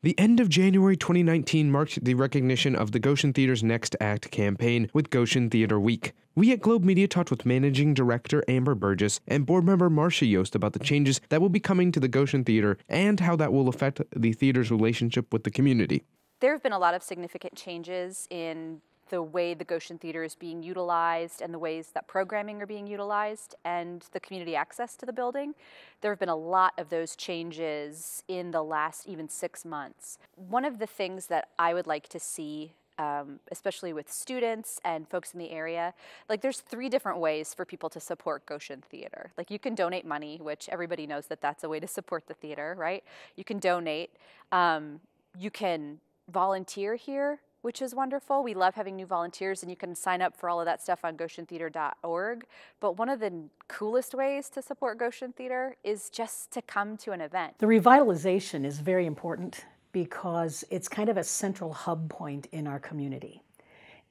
The end of January 2019 marked the recognition of the Goshen Theater's Next Act campaign with Goshen Theater Week. We at Globe Media talked with Managing Director Amber Burgess and board member Marcia Yost about the changes that will be coming to the Goshen Theater and how that will affect the theater's relationship with the community. There have been a lot of significant changes in the way the Goshen Theater is being utilized and the ways that programming are being utilized and the community access to the building. There have been a lot of those changes in the last even six months. One of the things that I would like to see um, especially with students and folks in the area. Like there's three different ways for people to support Goshen Theater. Like you can donate money, which everybody knows that that's a way to support the theater, right? You can donate. Um, you can volunteer here which is wonderful. We love having new volunteers, and you can sign up for all of that stuff on goshentheater.org. But one of the coolest ways to support Goshen Theater is just to come to an event. The revitalization is very important because it's kind of a central hub point in our community.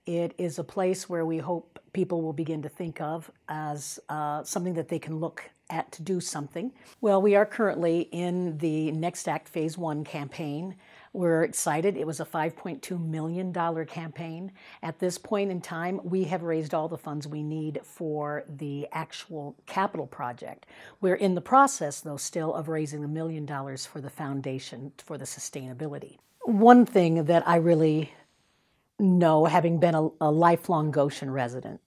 It is a place where we hope people will begin to think of as uh, something that they can look at to do something. Well, we are currently in the Next Act Phase 1 campaign. We're excited. It was a $5.2 million campaign. At this point in time, we have raised all the funds we need for the actual capital project. We're in the process, though, still of raising a million dollars for the foundation for the sustainability. One thing that I really know, having been a, a lifelong Goshen resident,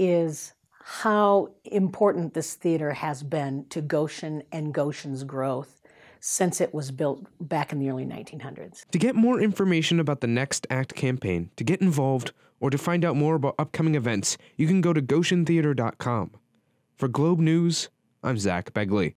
is how important this theater has been to Goshen and Goshen's growth since it was built back in the early 1900s. To get more information about the Next Act campaign, to get involved, or to find out more about upcoming events, you can go to goshentheater.com. For Globe News, I'm Zach Begley.